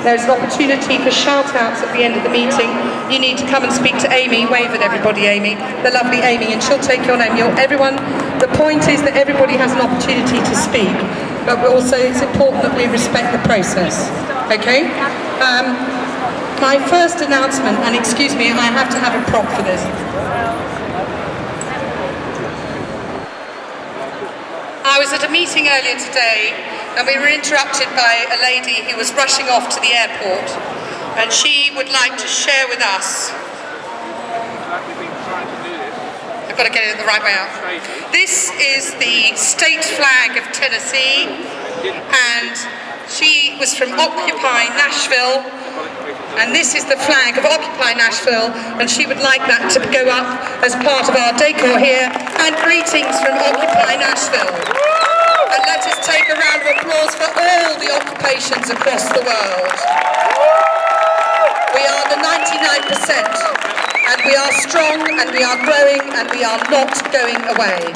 There's an opportunity for shout-outs at the end of the meeting. You need to come and speak to Amy. Wave at everybody, Amy. The lovely Amy, and she'll take your name. You're, everyone, the point is that everybody has an opportunity to speak, but also it's important that we respect the process. Okay? Um, my first announcement, and excuse me, I have to have a prop for this. I was at a meeting earlier today and we were interrupted by a lady who was rushing off to the airport. And she would like to share with us. I've got to get it the right way out. This is the state flag of Tennessee. And she was from Occupy Nashville. And this is the flag of Occupy Nashville. And she would like that to go up as part of our decor here. And greetings from Occupy Nashville. And let us take a round of applause for all the occupations across the world. We are the 99% and we are strong and we are growing and we are not going away.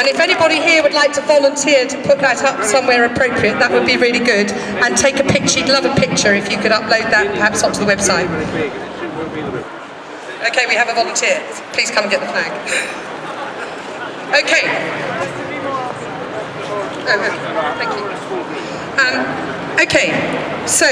And if anybody here would like to volunteer to put that up somewhere appropriate, that would be really good. And take a picture, you'd love a picture if you could upload that perhaps onto the website. Okay, we have a volunteer. Please come and get the flag. Okay. Thank you. Um, okay, so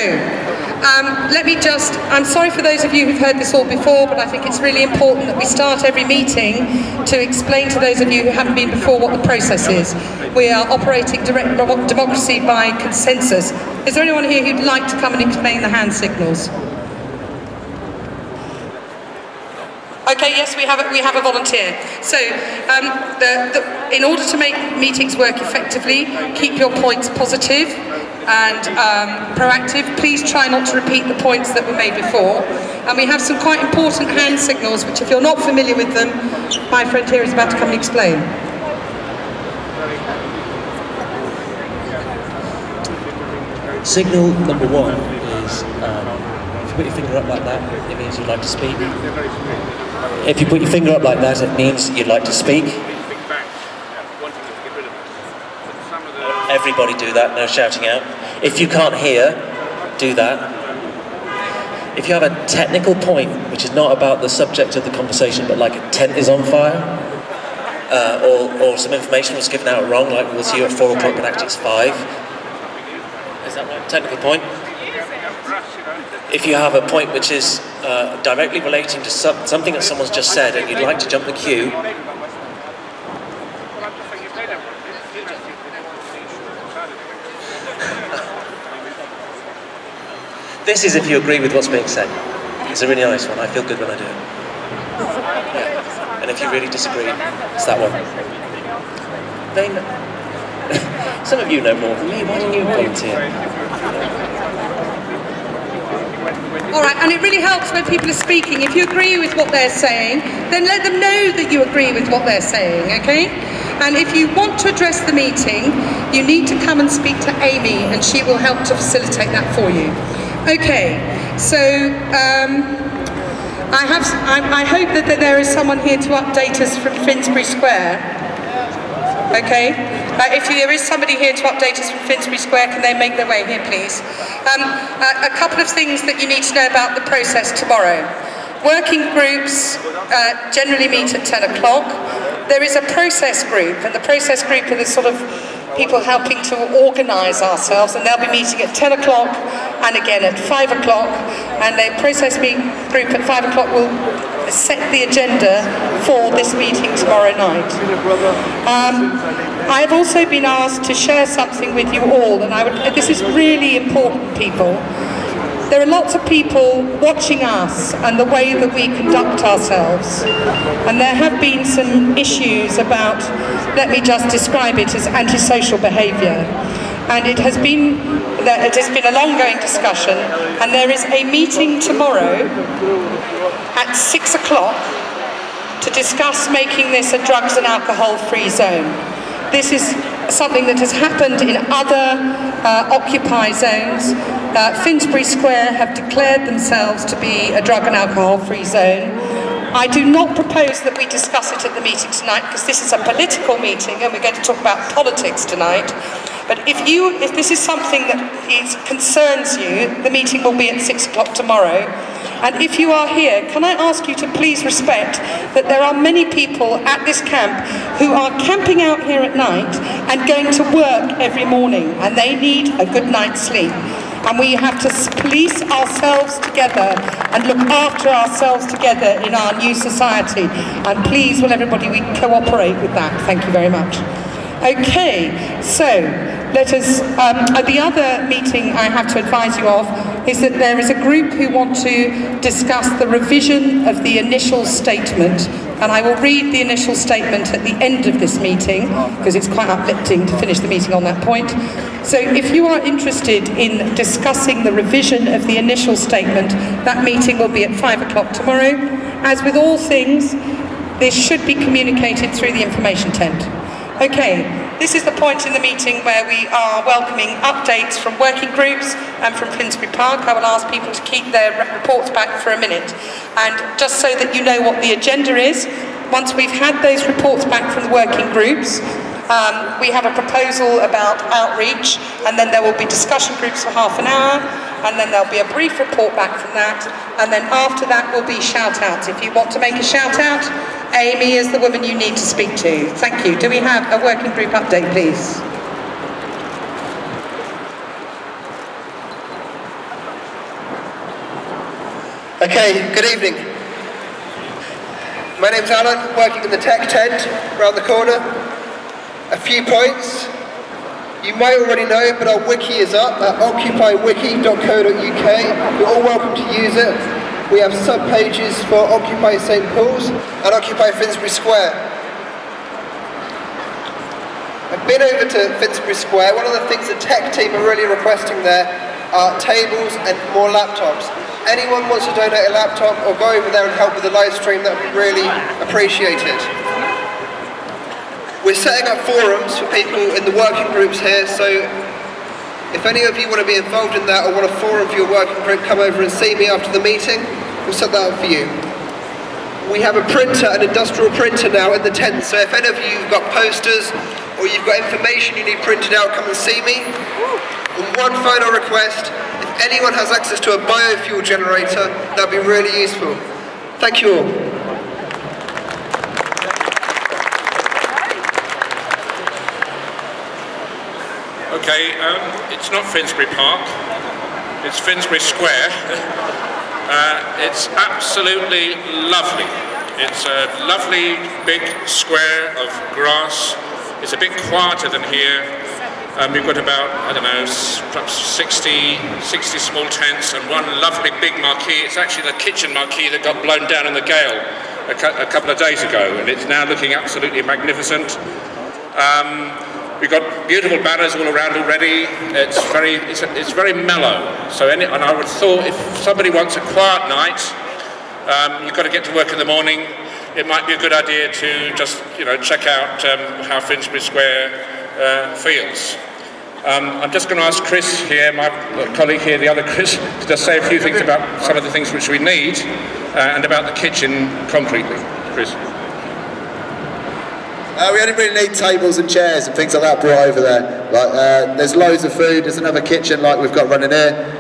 um, let me just, I'm sorry for those of you who've heard this all before, but I think it's really important that we start every meeting to explain to those of you who haven't been before what the process is. We are operating direct democracy by consensus. Is there anyone here who'd like to come and explain the hand signals? Okay, yes, we have a, we have a volunteer. So, um, the, the, in order to make meetings work effectively, keep your points positive and um, proactive. Please try not to repeat the points that were made before. And we have some quite important hand signals, which if you're not familiar with them, my friend here is about to come and explain. Signal number one is um, if you put your finger up like that, it means you'd like to speak. If you put your finger up like that, it means you'd like to speak. Everybody do that, no shouting out. If you can't hear, do that. If you have a technical point, which is not about the subject of the conversation, but like a tent is on fire, uh, or, or some information was given out wrong, like we'll see you at 4 o'clock, but actually it's 5. Is that right? Technical point? If you have a point which is uh, directly relating to some, something that someone's just said and you'd like to jump the queue, this is if you agree with what's being said. It's a really nice one. I feel good when I do it. Yeah. And if you really disagree, it's that one. They know. Some of you know more than me. Why don't you volunteer? All right, and it really helps when people are speaking. If you agree with what they're saying, then let them know that you agree with what they're saying, okay? And if you want to address the meeting, you need to come and speak to Amy, and she will help to facilitate that for you. Okay, so um, I have. I, I hope that, that there is someone here to update us from Finsbury Square. Okay. Uh, if there is somebody here to update us from Finsbury Square, can they make their way here, please? Um, a, a couple of things that you need to know about the process tomorrow. Working groups uh, generally meet at 10 o'clock. There is a process group, and the process group are the sort of people helping to organise ourselves, and they'll be meeting at 10 o'clock and again at 5 o'clock, and the process group at 5 o'clock will set the agenda for this meeting tomorrow night. Um, I've also been asked to share something with you all, and I would, this is really important, people. There are lots of people watching us and the way that we conduct ourselves. And there have been some issues about, let me just describe it as antisocial behaviour. And it has been, it has been a long going discussion, and there is a meeting tomorrow at six o'clock to discuss making this a drugs and alcohol free zone. This is something that has happened in other uh, Occupy zones. Uh, Finsbury Square have declared themselves to be a drug and alcohol free zone. I do not propose that we discuss it at the meeting tonight because this is a political meeting and we're going to talk about politics tonight. But if you, if this is something that is, concerns you, the meeting will be at six o'clock tomorrow. And if you are here, can I ask you to please respect that there are many people at this camp who are camping out here at night and going to work every morning, and they need a good night's sleep and we have to police ourselves together and look after ourselves together in our new society. And please, will everybody we cooperate with that? Thank you very much. Okay, so let us, um, the other meeting I have to advise you of is that there is a group who want to discuss the revision of the initial statement and I will read the initial statement at the end of this meeting because it's quite uplifting to finish the meeting on that point. So if you are interested in discussing the revision of the initial statement, that meeting will be at five o'clock tomorrow. As with all things, this should be communicated through the information tent. Okay, this is the point in the meeting where we are welcoming updates from working groups and from Finsbury Park. I will ask people to keep their reports back for a minute. And just so that you know what the agenda is, once we've had those reports back from the working groups, um, we have a proposal about outreach, and then there will be discussion groups for half an hour, and then there'll be a brief report back from that, and then after that will be shout outs. If you want to make a shout out, Amy is the woman you need to speak to. Thank you. Do we have a working group update, please? Okay, good evening. My name's Alan, working in the tech tent around the corner. A few points. You may already know, but our wiki is up at occupywiki.co.uk. You're all welcome to use it. We have sub-pages for Occupy St Paul's and Occupy Finsbury Square. I've been over to Finsbury Square. One of the things the tech team are really requesting there are tables and more laptops. Anyone wants to donate a laptop or go over there and help with the live stream, that would be really appreciated. We're setting up forums for people in the working groups here, so if any of you want to be involved in that or want a forum for your working group, come over and see me after the meeting. We'll set that up for you. We have a printer, an industrial printer now in the tent, so if any of you have got posters or you've got information you need printed out, come and see me. And one final request, if anyone has access to a biofuel generator, that'd be really useful. Thank you all. Okay, um, it's not Finsbury Park, it's Finsbury Square. uh, it's absolutely lovely. It's a lovely big square of grass. It's a bit quieter than here. Um, we've got about, I don't know, perhaps 60, 60 small tents and one lovely big marquee. It's actually the kitchen marquee that got blown down in the gale a, a couple of days ago, and it's now looking absolutely magnificent. Um, We've got beautiful banners all around already. It's very, it's, it's very mellow. So, any, and I would thought if somebody wants a quiet night, um, you've got to get to work in the morning. It might be a good idea to just, you know, check out um, how Finsbury Square uh, feels. Um, I'm just going to ask Chris here, my colleague here, the other Chris, to just say a few things about some of the things which we need uh, and about the kitchen concretely. Chris. Uh, we only really need tables and chairs and things like that brought over there. Like, uh, there's loads of food, there's another kitchen like we've got running here.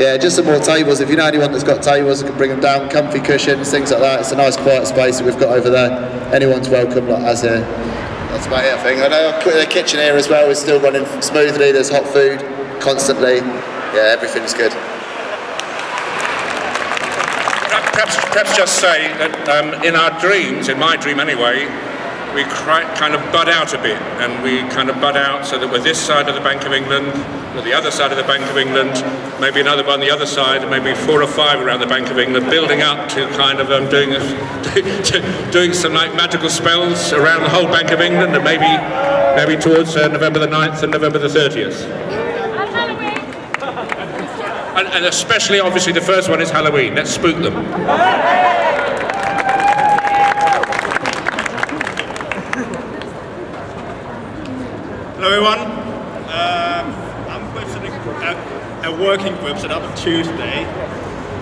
Yeah, just some more tables. If you know anyone that's got tables, you can bring them down, comfy cushions, things like that. It's a nice quiet space that we've got over there. Anyone's welcome, like as here. That's about it, I think. I know the kitchen here as well is still running smoothly. There's hot food constantly. Yeah, everything's good. Perhaps, perhaps just say that um, in our dreams, in my dream anyway, we kind of bud out a bit, and we kind of bud out so that we're this side of the Bank of England, we're the other side of the Bank of England, maybe another one on the other side, maybe four or five around the Bank of England, building up to kind of um, doing, a, doing some like magical spells around the whole Bank of England, and maybe, maybe towards uh, November the 9th and November the 30th. And, and especially, obviously, the first one is Halloween. Let's spook them. Everyone. Um, I'm with a, a, working group set up on Tuesday.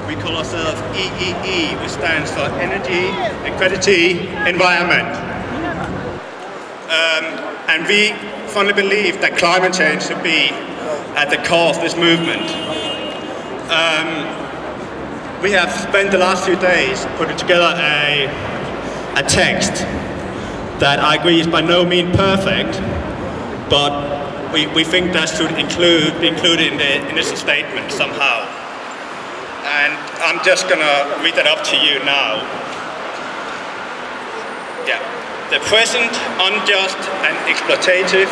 We call ourselves EEE, which stands for Energy, Equality, Environment. Um, and we firmly believe that climate change should be at the core of this movement. Um, we have spent the last few days putting together a, a text that I agree is by no means perfect, but we, we think that should include, be included in the initial statement somehow. And I'm just gonna read that up to you now. Yeah. The present unjust and exploitative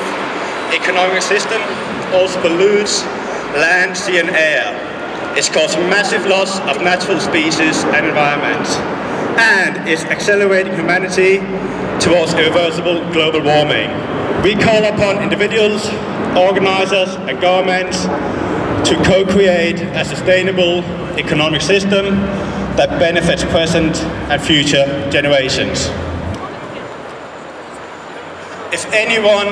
economic system also pollutes land, sea and air. It's caused massive loss of natural species and environments and is accelerating humanity towards irreversible global warming. We call upon individuals, organizers and governments to co-create a sustainable economic system that benefits present and future generations. If anyone,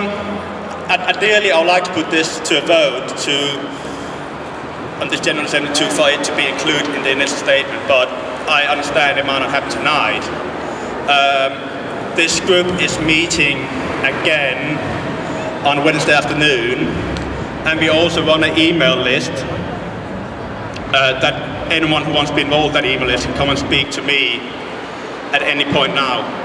ideally I would like to put this to a vote to, on this General Assembly to, for it to be included in the initial statement, but I understand it might not happen tonight. Um, this group is meeting again on Wednesday afternoon, and we also run an email list uh, that anyone who wants to be involved in that email list can come and speak to me at any point now.